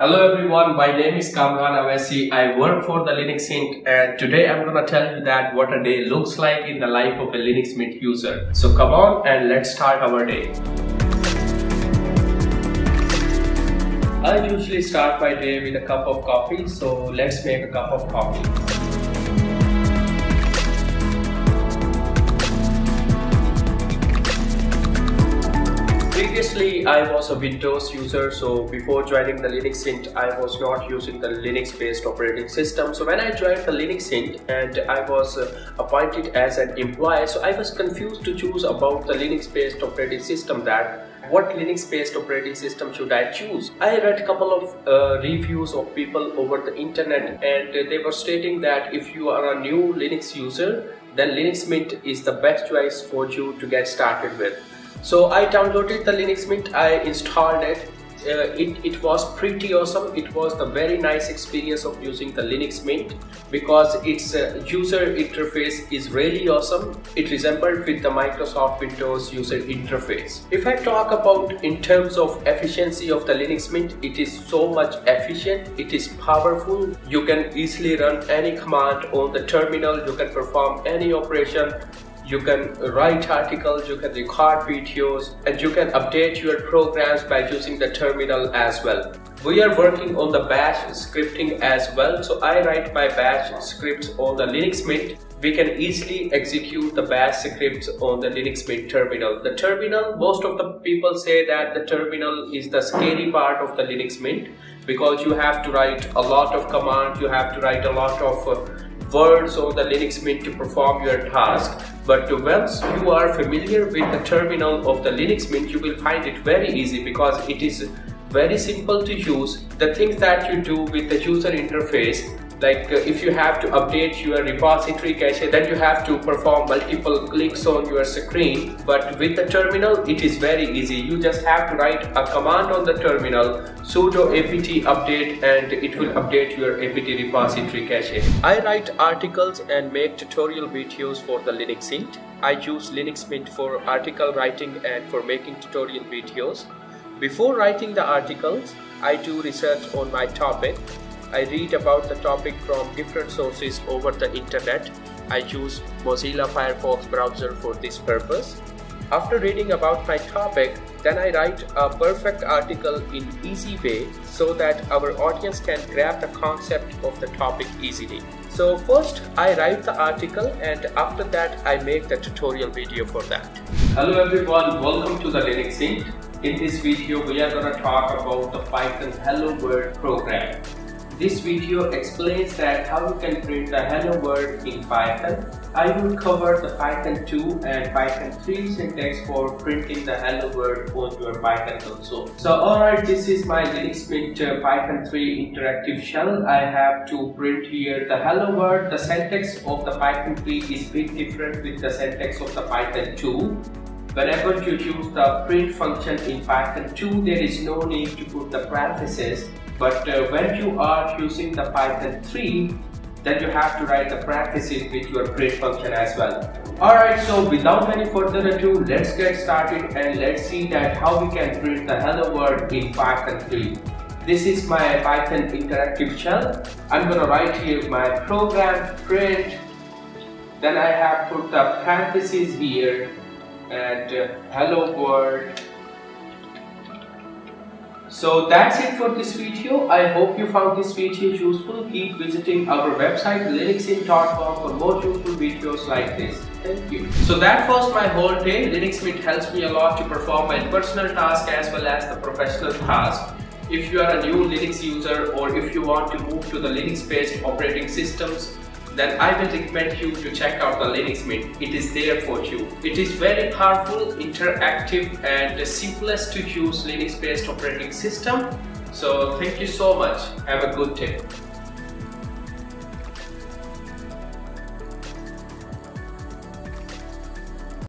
Hello everyone, my name is Kamran Awaisi. I work for the LinuxHint and today I'm gonna tell you that what a day looks like in the life of a Linux Mint user. So come on and let's start our day. I usually start my day with a cup of coffee, so let's make a cup of coffee. Previously, I was a Windows user, so before joining the LinuxHint, I was not using the Linux-based operating system. So when I joined the LinuxHint and I was uh, appointed as an employee, so I was confused to choose about the Linux-based operating system that what Linux-based operating system should I choose? I read a couple of uh, reviews of people over the internet and they were stating that if you are a new Linux user, then Linux Mint is the best choice for you to get started with. So I downloaded the Linux Mint, I installed it. Uh, it, it was pretty awesome. It was the very nice experience of using the Linux Mint because its uh, user interface is really awesome. It resembled with the Microsoft Windows user interface. If I talk about in terms of efficiency of the Linux Mint, it is so much efficient. It is powerful. You can easily run any command on the terminal. You can perform any operation you can write articles, you can record videos, and you can update your programs by using the terminal as well. We are working on the bash scripting as well. So I write my bash scripts on the Linux Mint. We can easily execute the bash scripts on the Linux Mint terminal. The terminal, most of the people say that the terminal is the scary part of the Linux Mint because you have to write a lot of commands, you have to write a lot of uh, words on the Linux Mint to perform your task. But once you are familiar with the terminal of the Linux Mint, you will find it very easy because it is very simple to use. The things that you do with the user interface like uh, if you have to update your repository cache then you have to perform multiple clicks on your screen. But with the terminal it is very easy. You just have to write a command on the terminal sudo apt update and it will update your apt repository cache i write articles and make tutorial videos for the LinuxHint i use linux mint for article writing and for making tutorial videos. Before writing the articles i do research on my topic I read about the topic from different sources over the internet. I use Mozilla Firefox browser for this purpose. After reading about my topic, then I write a perfect article in easy way so that our audience can grab the concept of the topic easily. So first I write the article and after that I make the tutorial video for that. Hello everyone, welcome to the LinuxHint. In this video we are going to talk about the Python Hello World program. This video explains that how you can print the hello world in Python. I will cover the Python 2 and Python 3 syntax for printing the hello world on your Python console. So alright, this is my Linux Mint uh, Python 3 interactive shell. I have to print here the hello world. The syntax of the Python 3 is bit different with the syntax of the Python 2. Whenever you use the print function in Python 2, there is no need to put the parentheses but uh, when you are using the Python 3, then you have to write the parentheses with your print function as well. Alright, so without any further ado, let's get started and let's see that how we can print the hello world in Python 3. This is my Python interactive shell. I'm gonna write here my program print. Then I have put the parentheses here and uh, hello world so that's it for this video. I hope you found this video useful. Keep visiting our website linuxhint.com for more useful videos like this. Thank you. So that was my whole day. Linux Mint helps me a lot to perform my personal task as well as the professional task. If you are a new Linux user or if you want to move to the Linux based operating systems, then I will recommend you to check out the Linux Mint. It is there for you. It is very powerful, interactive and the simplest to use Linux based operating system. So thank you so much. Have a good day.